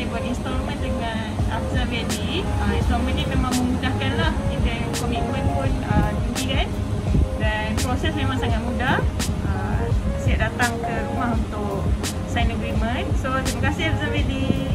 saya buat installment dengan Afzal Valley uh, ah, Installment ni memang memudahkan lah. Kita komitmen pun uh, tinggi kan. Dan proses memang sangat mudah. Ah, uh, Saya datang ke rumah untuk sign agreement. So terima kasih Afzal Valley